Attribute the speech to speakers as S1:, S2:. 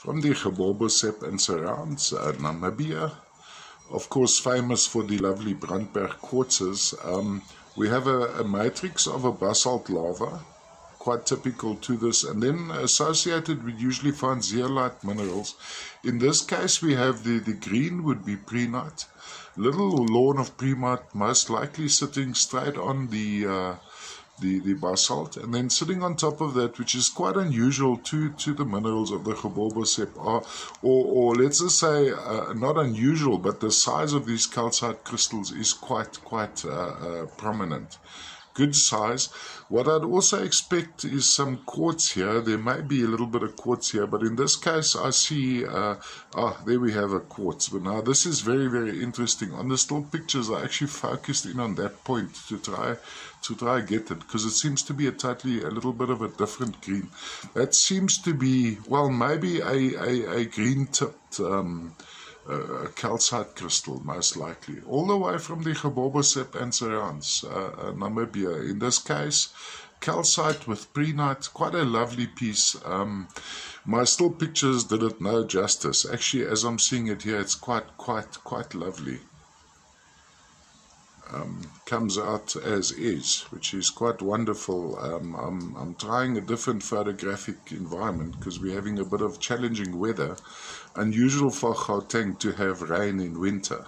S1: from the Geborbosep and surrounds uh, Namibia. Of course, famous for the lovely Brandberg quartzes. Um, we have a, a, matrix of a basalt lava, quite typical to this, and then associated we usually find zeolite minerals. In this case, we have the, the green would be prehnite, little lawn of prehnite, most likely sitting straight on the uh, the, the basalt, and then sitting on top of that, which is quite unusual to, to the minerals of the Goboboseb, or, or, or let's just say uh, not unusual, but the size of these calcite crystals is quite quite uh, uh, prominent good size. What I'd also expect is some quartz here. There may be a little bit of quartz here, but in this case, I see, uh, ah, there we have a quartz. But now this is very, very interesting. On the still pictures, I actually focused in on that point to try to try get it because it seems to be a totally a little bit of a different green. That seems to be well, maybe a a, a green tipped. Um, calcite crystal, most likely, all the way from the Goboboseb and surrounds, uh, uh, Namibia. In this case, calcite with prehnite, quite a lovely piece. Um, my still pictures did it no justice. Actually, as I'm seeing it here, it's quite, quite, quite lovely um, comes out as is, which is quite wonderful. Um, I'm, I'm trying a different photographic environment because we're having a bit of challenging weather. Unusual for Gauteng to have rain in winter.